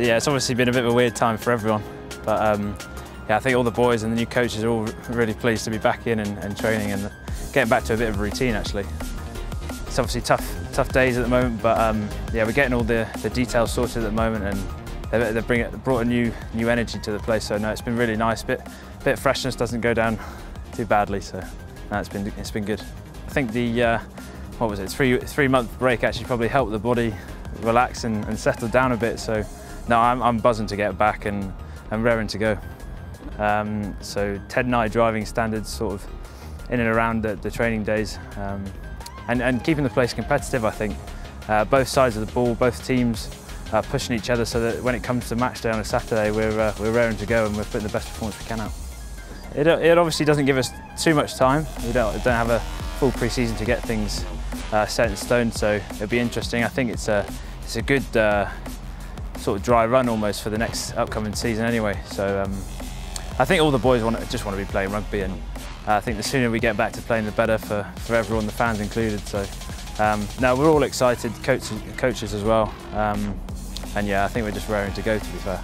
yeah, it's obviously been a bit of a weird time for everyone, but um, yeah, I think all the boys and the new coaches are all really pleased to be back in and, and training and getting back to a bit of a routine actually. It's obviously tough, tough days at the moment, but um, yeah, we're getting all the, the details sorted at the moment and they, they bring it, brought a new new energy to the place. So no, it's been really nice. Bit bit of freshness doesn't go down too badly. So no, it's been it's been good. I think the uh, what was it three three month break actually probably helped the body relax and, and settle down a bit. So no, I'm, I'm buzzing to get back and and raring to go. Um, so Ted and I driving standards sort of in and around the, the training days um, and, and keeping the place competitive I think. Uh, both sides of the ball, both teams uh, pushing each other so that when it comes to match day on a Saturday, we're, uh, we're raring to go and we're putting the best performance we can out. It, it obviously doesn't give us too much time. We don't, don't have a full pre-season to get things uh, set in stone, so it'll be interesting. I think it's a, it's a good uh, sort of dry run almost for the next upcoming season anyway. So um, I think all the boys want just want to be playing rugby and uh, I think the sooner we get back to playing the better for, for everyone, the fans included. So um, no, we're all excited, coaches, coaches as well. Um, and yeah, I think we're just raring to go to be fair.